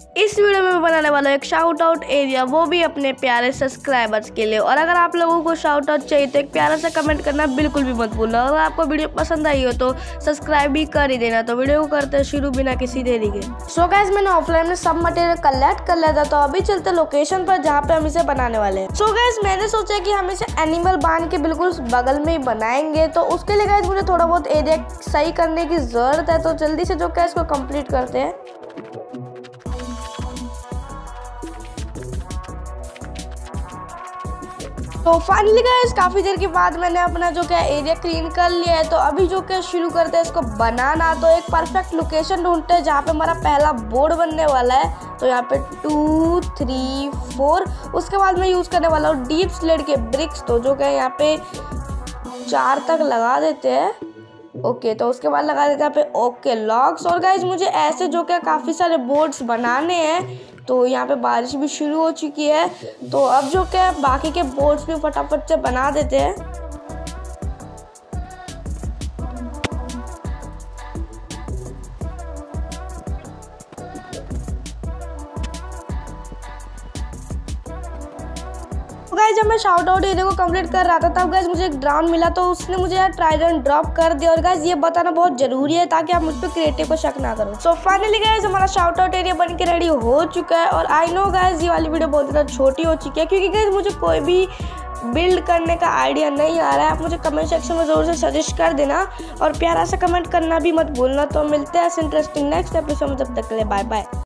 इस वीडियो में बनाने वाला हूँ एक शाउट आउट एरिया वो भी अपने प्यारे सब्सक्राइबर्स के लिए। और अगर आप लोगों को शाउट आउट चाहिए तो एक प्यारा सा कमेंट करना बिल्कुल भी मत भूलना। अगर आपको वीडियो पसंद आई हो तो सब्सक्राइब भी कर ही देना। तो वीडियो को करते शुरू बिना किसी देरी के। सो गैस मैंने ऑफलाइन में सब मटेरियल कलेक्ट कर लिया था तो अभी चलते लोकेशन पर, जहाँ पे हम इसे बनाने वाले हैं। सो गैस मैंने सोचा की हम इसे एनिमल बाँध के बिल्कुल बगल में ही बनाएँगे। तो उसके लिए गैस मुझे थोड़ा बहुत एरिया सही करने की ज़रूरत है तो जल्दी से जो क्या इसको कंप्लीट करते हैं। तो फाइनली गाइस काफ़ी देर के बाद मैंने अपना जो क्या एरिया क्लीन कर लिया है तो अभी जो क्या शुरू करते हैं इसको बनाना। तो एक परफेक्ट लोकेशन ढूंढते हैं जहाँ पे हमारा पहला बोर्ड बनने वाला है। तो यहाँ पे टू थ्री फोर उसके बाद मैं यूज़ करने वाला हूँ डीप स्लेड के ब्रिक्स तो जो क्या यहाँ पे चार तक लगा देते हैं। ओके तो उसके बाद लगा देते हैं यहाँ पे ओके लॉक्स और गाइज़ मुझे ऐसे जो क्या काफ़ी सारे बोर्ड्स बनाने हैं तो यहाँ पे बारिश भी शुरू हो चुकी है। तो अब जो क्या बाकी के बोर्ड्स भी फटाफट से बना देते हैं। गाइज़ जब मैं शाउट आउट एरिया को कंप्लीट कर रहा था, तब गाइज़ मुझे एक ड्राउन मिला तो उसने मुझे यार ट्राइडेंट ड्रॉप कर दिया। और गाइज़ ये बताना बहुत ज़रूरी है ताकि आप मुझ पर क्रिएटिव को शक ना करो। सो फाइनली गाइज़ हमारा शाउट आउट एरिया बन के रेडी हो चुका है। और आई नो गाइज़ ये वाली वीडियो बहुत ज़्यादा छोटी हो चुकी है, क्योंकि गाइज़ मुझे कोई भी बिल्ड करने का आइडिया नहीं आ रहा है। आप मुझे कमेंट सेक्शन में ज़रूर से सजेस्ट कर देना। और प्यारा सा कमेंट करना भी मत भूलना। तो मिलते हैं इंटरेस्टिंग नेक्स्ट एपिसोड में। जब तक के लिए बाय बाय